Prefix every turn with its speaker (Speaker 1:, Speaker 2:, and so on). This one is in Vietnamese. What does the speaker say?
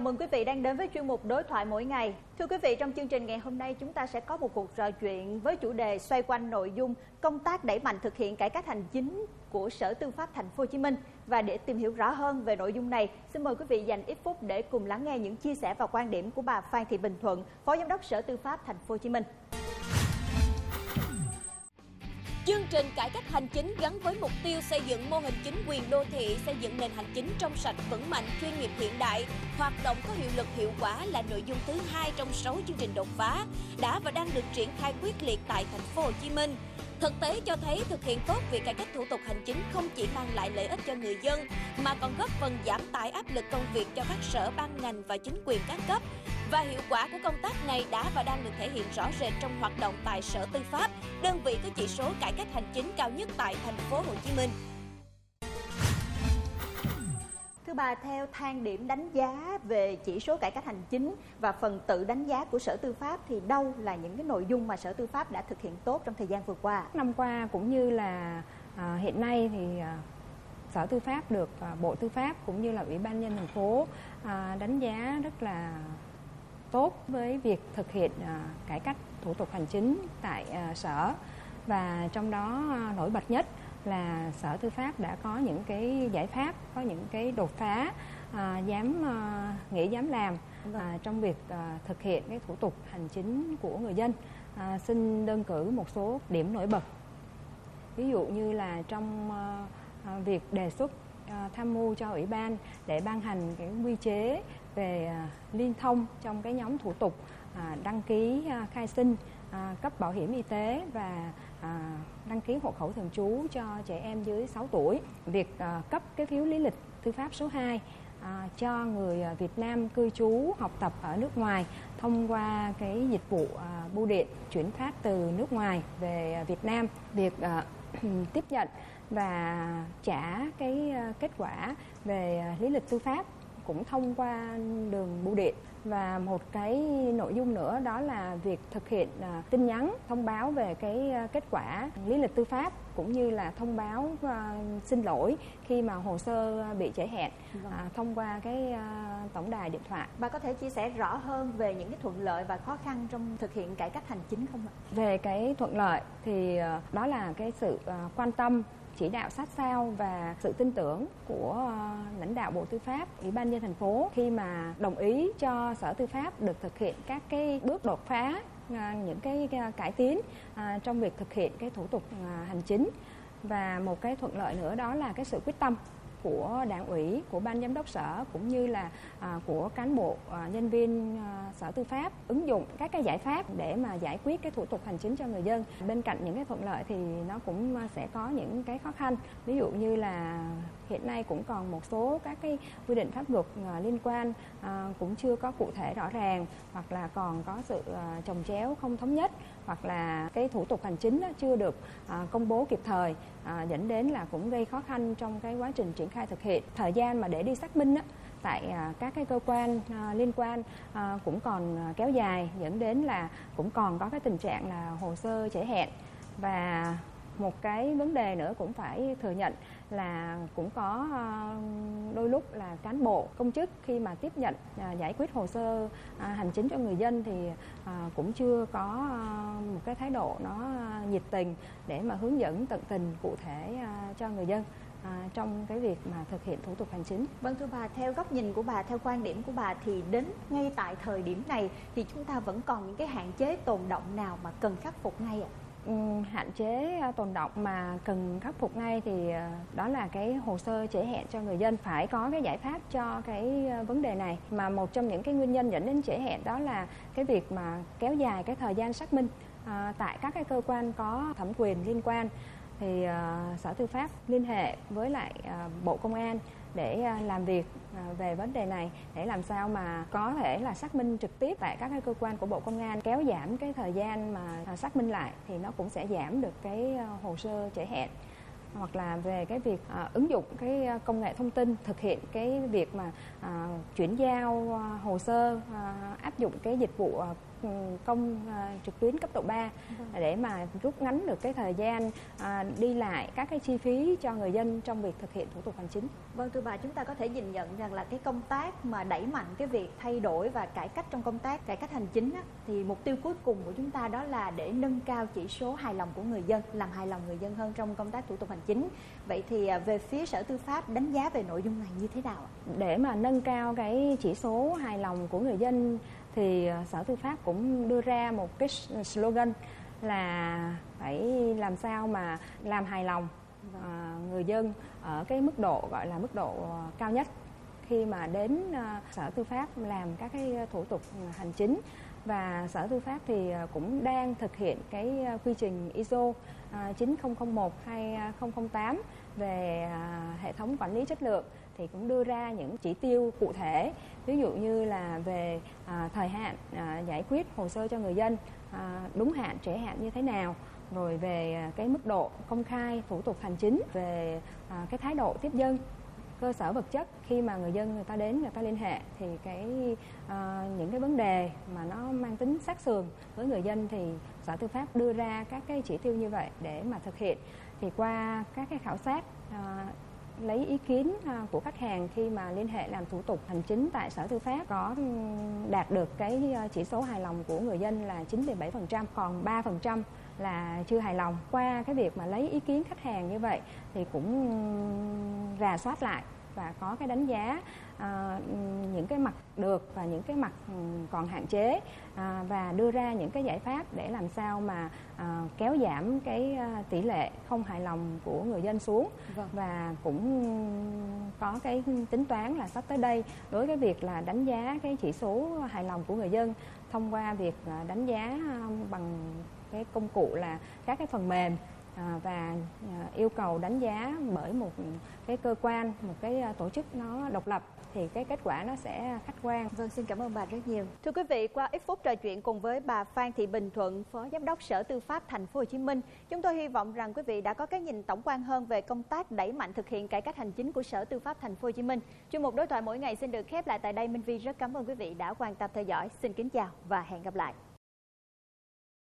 Speaker 1: chào mừng quý vị đang đến với chuyên mục Đối thoại mỗi ngày. Thưa quý vị, trong chương trình ngày hôm nay chúng ta sẽ có một cuộc trò chuyện với chủ đề xoay quanh nội dung công tác đẩy mạnh thực hiện cải cách hành chính của Sở Tư pháp Thành phố Hồ Chí Minh. Và để tìm hiểu rõ hơn về nội dung này, xin mời quý vị dành ít phút để cùng lắng nghe những chia sẻ và quan điểm của bà Phan Thị Bình Thuận, Phó Giám đốc Sở Tư pháp Thành phố Hồ Chí Minh.
Speaker 2: Chương trình cải cách hành chính gắn với mục tiêu xây dựng mô hình chính quyền đô thị, xây dựng nền hành chính trong sạch, vững mạnh, chuyên nghiệp hiện đại, hoạt động có hiệu lực hiệu quả là nội dung thứ hai trong 6 chương trình đột phá đã và đang được triển khai quyết liệt tại thành phố Hồ Chí Minh. Thực tế cho thấy thực hiện tốt việc cải cách thủ tục hành chính không chỉ mang lại lợi ích cho người dân mà còn góp phần giảm tải áp lực công việc cho các sở ban ngành và chính quyền các cấp, và hiệu quả của công tác này đã và đang được thể hiện rõ rệt trong hoạt động tại Sở Tư pháp, đơn vị có chỉ số cải cách hành chính cao nhất tại thành phố Hồ Chí Minh.
Speaker 1: Thưa bà, theo thang điểm đánh giá về chỉ số cải cách hành chính và phần tự đánh giá của Sở Tư pháp thì đâu là những cái nội dung mà Sở Tư pháp đã thực hiện tốt trong thời gian vừa qua?
Speaker 3: Năm qua cũng như là à, hiện nay thì à, Sở Tư pháp được à, Bộ Tư pháp cũng như là Ủy ban nhân thành phố à, đánh giá rất là tốt với việc thực hiện à, cải cách thủ tục hành chính tại à, sở. Và trong đó à, nổi bật nhất là sở tư pháp đã có những cái giải pháp có những cái đột phá à, dám à, nghĩ dám làm à, trong việc à, thực hiện cái thủ tục hành chính của người dân. À, xin đơn cử một số điểm nổi bật. Ví dụ như là trong à, việc đề xuất à, tham mưu cho ủy ban để ban hành cái quy chế về à, liên thông trong cái nhóm thủ tục à, đăng ký à, khai sinh cấp bảo hiểm y tế và đăng ký hộ khẩu thường trú cho trẻ em dưới 6 tuổi. Việc cấp cái phiếu lý lịch tư pháp số 2 cho người Việt Nam cư trú học tập ở nước ngoài thông qua cái dịch vụ bưu điện chuyển phát từ nước ngoài về Việt Nam. Việc tiếp nhận và trả cái kết quả về lý lịch tư pháp cũng thông qua đường bưu điện và một cái nội dung nữa đó là việc thực hiện à, tin nhắn thông báo về cái à, kết quả lý lịch tư pháp cũng như là thông báo à, xin lỗi khi mà hồ sơ bị trễ hẹn vâng. thông qua cái tổng đài điện thoại.
Speaker 1: Bà có thể chia sẻ rõ hơn về những cái thuận lợi và khó khăn trong thực hiện cải cách hành chính không ạ?
Speaker 3: Về cái thuận lợi thì đó là cái sự quan tâm chỉ đạo sát sao và sự tin tưởng của ờ, lãnh đạo Bộ Tư pháp, Ủy ban nhân thành phố khi mà đồng ý cho Sở Tư pháp được thực hiện các cái bước đột phá ờ, những cái ờ, cải tiến trong việc thực hiện cái thủ tục hành chính. Và một cái thuận lợi nữa đó là cái sự quyết tâm của đảng ủy, của ban giám đốc sở cũng như là à, của cán bộ à, nhân viên à, sở tư pháp ứng dụng các cái giải pháp để mà giải quyết cái thủ tục hành chính cho người dân. Bên cạnh những cái thuận lợi thì nó cũng à, sẽ có những cái khó khăn. Ví dụ như là hiện nay cũng còn một số các cái quy định pháp luật à, liên quan à, cũng chưa có cụ thể rõ ràng hoặc là còn có sự à, trồng chéo không thống nhất hoặc là cái thủ tục hành chính chưa được à, công bố kịp thời à, dẫn đến là cũng gây khó khăn trong cái quá trình triển khai thực hiện. Thời gian mà để đi xác minh tại à, các cái cơ quan à, liên quan à, cũng còn kéo dài, dẫn đến là cũng còn có cái tình trạng là hồ sơ trễ hẹn. Và một cái vấn đề nữa cũng phải thừa nhận là cũng có đôi lúc là cán bộ, công chức khi mà tiếp nhận giải quyết hồ sơ hành chính cho người dân thì cũng chưa có một cái thái độ nó nhiệt tình để mà hướng dẫn tận tình cụ thể cho người dân à, trong cái việc mà thực hiện thủ tục hành chính.
Speaker 1: Vâng thưa bà, theo góc nhìn của bà, theo quan điểm của bà thì đến ngay tại thời điểm này thì chúng ta vẫn còn những cái hạn chế tồn động nào mà cần khắc phục ngay ạ? À?
Speaker 3: hạn chế à, tồn động mà cần khắc phục ngay thì à, đó là cái hồ sơ trễ hẹn cho người dân phải có cái giải pháp cho cái à, vấn đề này mà một trong những cái nguyên nhân dẫn đến trễ hẹn đó là cái việc mà kéo dài cái thời gian xác minh à, tại các cái cơ quan có thẩm quyền liên quan thì à, sở tư pháp liên hệ với lại à, bộ công an để à, làm việc à, về vấn đề này để làm sao mà có thể là xác minh trực tiếp tại các cái cơ quan của Bộ Công an kéo giảm cái thời gian mà à, xác minh lại thì nó cũng sẽ giảm được cái à, hồ sơ trễ hẹn. Hoặc là về cái việc à, ứng dụng cái công nghệ thông tin thực hiện cái việc mà à, chuyển giao à, hồ sơ à, áp dụng cái dịch vụ ừ, công à, trực tuyến cấp độ 3 vâng. để mà rút ngắn được cái thời gian à, đi lại các cái chi phí cho người dân trong việc thực hiện thủ tục hành chính.
Speaker 1: Vâng thưa bà, chúng ta có thể nhìn nhận rằng là cái công tác mà đẩy mạnh cái việc thay đổi và cải cách trong công tác cải cách hành chính á, thì mục tiêu cuối cùng của chúng ta đó là để nâng cao chỉ số hài lòng của người dân, làm hài lòng người dân hơn trong công tác thủ tục hành chính. Vậy thì về phía Sở Tư pháp đánh giá về nội dung này như thế nào ạ?
Speaker 3: Để mà nâng cao cái chỉ số hài lòng của người dân thì ờ, Sở Tư pháp cũng đưa ra một cái slogan là phải làm sao mà làm hài lòng ờ, người dân ở cái mức độ, gọi là, mức độ ờ, cao nhất khi mà đến sở tư pháp làm các cái thủ tục hành chính. Và sở tư pháp thì cũng đang thực hiện cái quy trình ISO 9001 2008 về à, hệ thống quản lý chất lượng thì cũng đưa ra những chỉ tiêu cụ thể. Ví dụ như là về à, thời hạn à, giải quyết hồ sơ cho người dân à, đúng hạn trễ hạn như thế nào rồi về à, cái mức độ công khai thủ tục hành chính về à, cái thái độ tiếp dân cơ sở vật chất khi mà người dân người ta đến người ta liên hệ thì cái uh, những cái vấn đề mà nó mang tính sát sườn với người dân thì sở tư pháp đưa ra các cái chỉ tiêu như vậy để mà thực hiện thì qua các cái khảo sát à, lấy ý kiến à, của khách hàng khi mà liên hệ làm thủ tục hành chính tại Sở Tư pháp có đạt được cái ờ, chỉ số hài lòng của người dân là 97%, còn 3% là chưa hài lòng. Qua cái việc mà lấy ý kiến khách hàng như vậy thì cũng rà soát lại và có cái đánh giá à, những cái mặt được và những cái mặt ừ, còn hạn chế à, và đưa ra những cái giải pháp để làm sao mà à, kéo giảm cái tỷ lệ không hài lòng của người dân xuống vâng. và cũng có cái tính toán là sắp tới đây đối với việc là đánh giá cái chỉ số hài lòng của người dân thông qua việc đánh giá bằng cái công cụ là các cái phần mềm À, và à, yêu cầu đánh giá bởi một cái cơ quan một cái à, tổ chức nó độc lập thì cái kết quả nó sẽ khách quan.
Speaker 1: Vâng, xin cảm ơn bà rất nhiều. Thưa quý vị, qua ít phút trò chuyện cùng với bà Phan Thị Bình Thuận, Phó Giám đốc Sở Tư pháp Thành phố Hồ Chí Minh, chúng tôi hy vọng rằng quý vị đã có cái nhìn tổng quan hơn về công tác đẩy mạnh thực hiện cải cách hành chính của Sở Tư pháp Thành phố Hồ Chí Minh. Chuyên mục đối thoại mỗi ngày xin được khép lại tại đây. Minh Vi rất cảm ơn quý vị đã quan tâm theo dõi. Xin kính chào và hẹn gặp lại.